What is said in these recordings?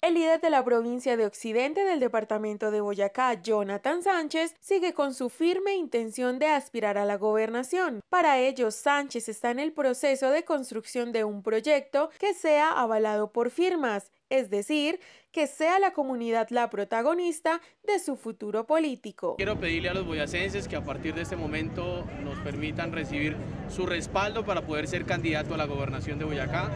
El líder de la provincia de Occidente del departamento de Boyacá, Jonathan Sánchez, sigue con su firme intención de aspirar a la gobernación. Para ello, Sánchez está en el proceso de construcción de un proyecto que sea avalado por firmas, es decir, que sea la comunidad la protagonista de su futuro político. Quiero pedirle a los boyacenses que a partir de este momento nos permitan recibir su respaldo para poder ser candidato a la gobernación de Boyacá.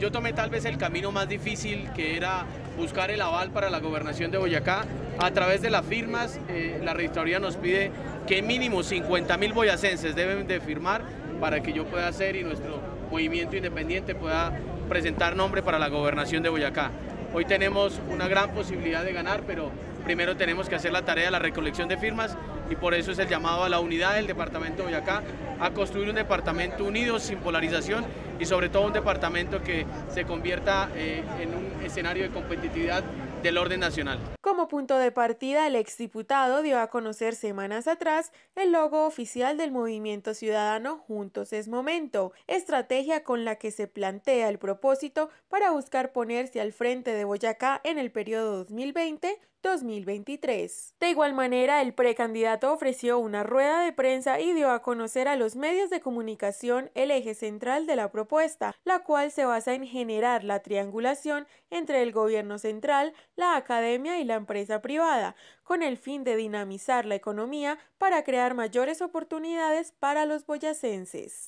Yo tomé tal vez el camino más difícil que era buscar el aval para la gobernación de Boyacá. A través de las firmas, eh, la registraduría nos pide que mínimo 50 mil boyacenses deben de firmar para que yo pueda hacer y nuestro movimiento independiente pueda presentar nombre para la gobernación de Boyacá. Hoy tenemos una gran posibilidad de ganar, pero primero tenemos que hacer la tarea de la recolección de firmas y por eso es el llamado a la unidad del departamento de Boyacá, a construir un departamento unido, sin polarización y sobre todo un departamento que se convierta eh, en un escenario de competitividad del orden nacional. Como punto de partida, el exdiputado dio a conocer semanas atrás el logo oficial del movimiento ciudadano Juntos es Momento, estrategia con la que se plantea el propósito para buscar ponerse al frente de Boyacá en el periodo 2020-2023. De igual manera, el precandidato ofreció una rueda de prensa y dio a conocer a los medios de comunicación el eje central de la propuesta, la cual se basa en generar la triangulación entre el gobierno central, la academia y la empresa privada, con el fin de dinamizar la economía para crear mayores oportunidades para los boyacenses.